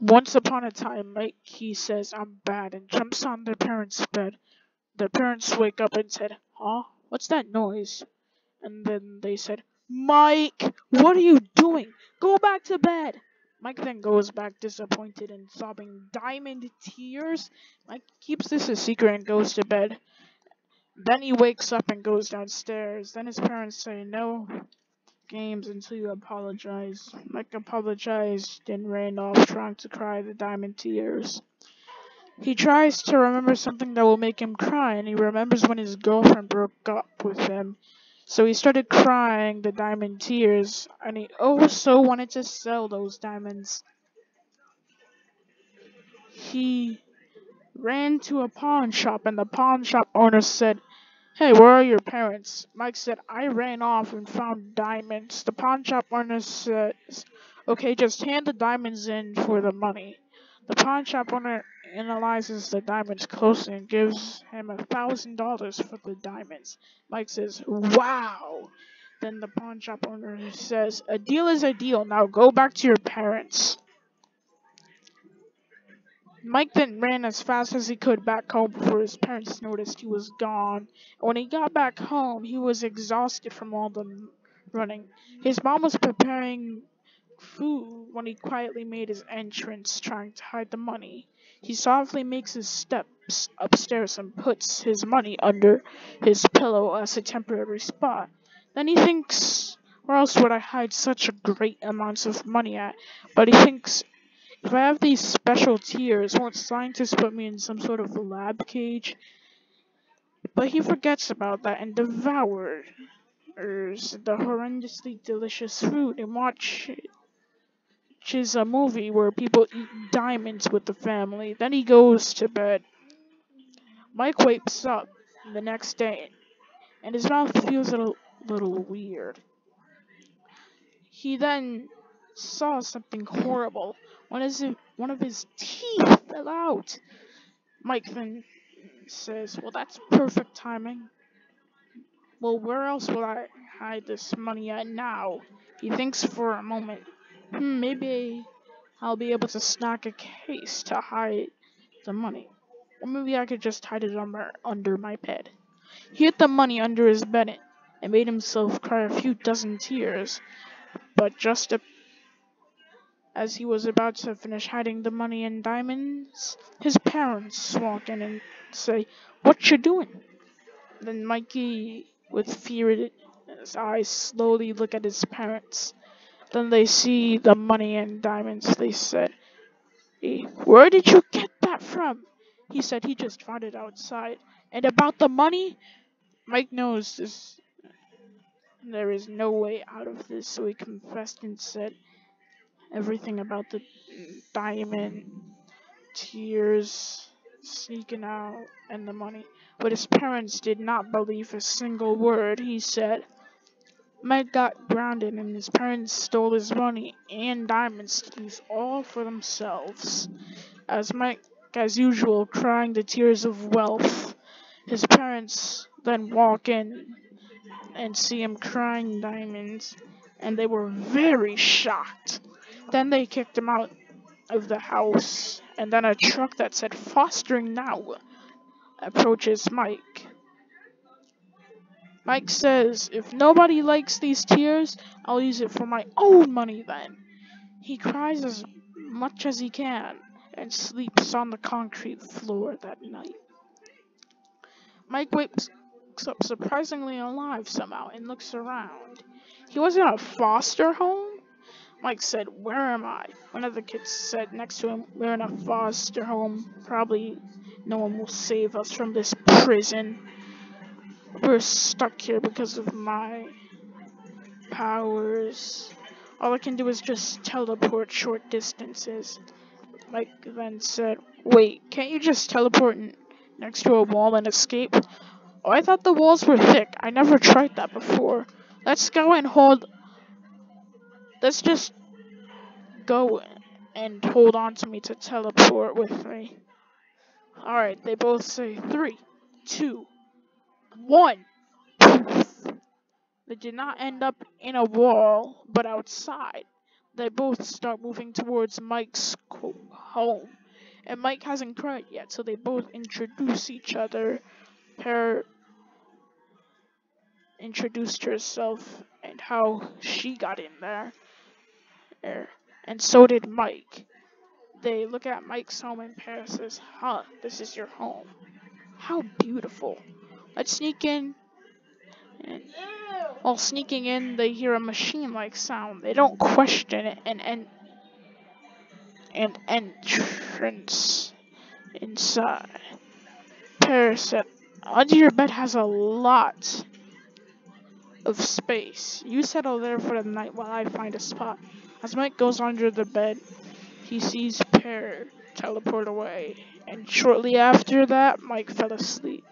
Once upon a time, Mike, he says, I'm bad, and jumps on their parents' bed. Their parents wake up and said, Huh? What's that noise? And then they said, Mike, what are you doing? Go back to bed. Mike then goes back disappointed and sobbing diamond tears. Mike keeps this a secret and goes to bed. Then he wakes up and goes downstairs. Then his parents say, No games until you apologize. Mike apologized and ran off trying to cry the diamond tears. He tries to remember something that will make him cry, and he remembers when his girlfriend broke up with him. So he started crying the diamond tears, and he oh so wanted to sell those diamonds. He ran to a pawn shop, and the pawn shop owner said, Hey, where are your parents? Mike said, I ran off and found diamonds. The pawn shop owner says, Okay, just hand the diamonds in for the money. The pawn shop owner analyzes the diamonds closely and gives him a thousand dollars for the diamonds. Mike says, Wow! Then the pawn shop owner says, A deal is a deal. Now go back to your parents. Mike then ran as fast as he could back home before his parents noticed he was gone. When he got back home, he was exhausted from all the running. His mom was preparing food when he quietly made his entrance, trying to hide the money. He softly makes his steps upstairs and puts his money under his pillow as a temporary spot. Then he thinks, where else would I hide such a great amounts of money at? But he thinks, if I have these special tears, won't scientists put me in some sort of lab cage? But he forgets about that and devours the horrendously delicious food and watches a movie where people eat diamonds with the family. Then he goes to bed. Mike wakes up the next day and his mouth feels a little, little weird. He then saw something horrible. One, is it, one of his teeth fell out. Mike then says, Well, that's perfect timing. Well, where else will I hide this money at now? He thinks for a moment. Hmm, maybe I'll be able to snack a case to hide the money. Or maybe I could just hide it under, under my bed. He hid the money under his bed and made himself cry a few dozen tears. But just a as he was about to finish hiding the money and diamonds, his parents walk in and say, What you doing? Then Mikey, with fear in his eyes, slowly look at his parents. Then they see the money and diamonds. They said, hey, Where did you get that from? He said he just found it outside. And about the money, Mike knows this. There is no way out of this, so he confessed and said, everything about the diamond, tears, sneaking out, and the money. But his parents did not believe a single word he said. Mike got grounded, and his parents stole his money and diamonds to all for themselves. As Mike, as usual, crying the tears of wealth, his parents then walk in and see him crying diamonds, and they were very shocked. Then they kicked him out of the house, and then a truck that said Fostering Now approaches Mike. Mike says, If nobody likes these tears, I'll use it for my own money then. He cries as much as he can and sleeps on the concrete floor that night. Mike wakes up surprisingly alive somehow and looks around. He was in a foster home? Mike said, Where am I? One of the kids said next to him, We're in a foster home. Probably no one will save us from this prison. We're stuck here because of my powers. All I can do is just teleport short distances. Mike then said, Wait, can't you just teleport next to a wall and escape? Oh, I thought the walls were thick. I never tried that before. Let's go and hold Let's just go and hold on to me to teleport with me. Alright, they both say three, two, one. They did not end up in a wall, but outside. they both start moving towards Mike's home. And Mike hasn't cried yet, so they both introduce each other. Her introduced herself and how she got in there. Er, And so did Mike. They look at Mike's home and Pear says, Huh, this is your home. How beautiful. Let's sneak in. And while sneaking in, they hear a machine-like sound. They don't question it and and and entrance inside. Paris said, under your bed has a lot of space. You settle there for the night while I find a spot. As Mike goes under the bed, he sees Pear teleport away, and shortly after that, Mike fell asleep.